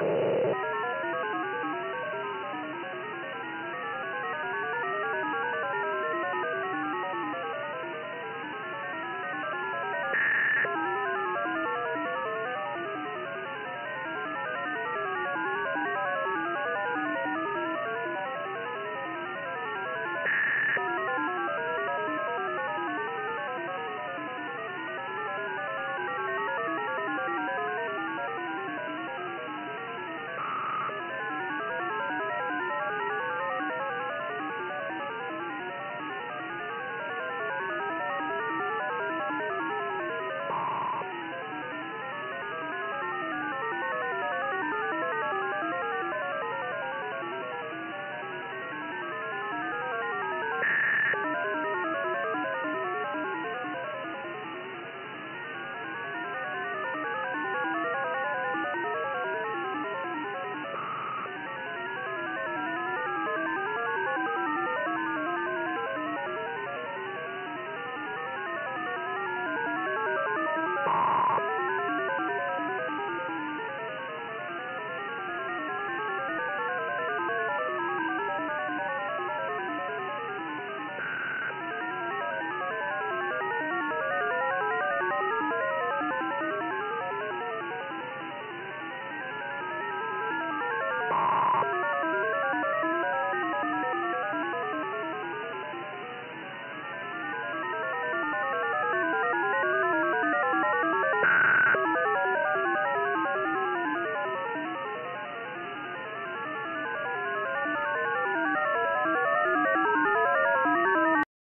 Bye. you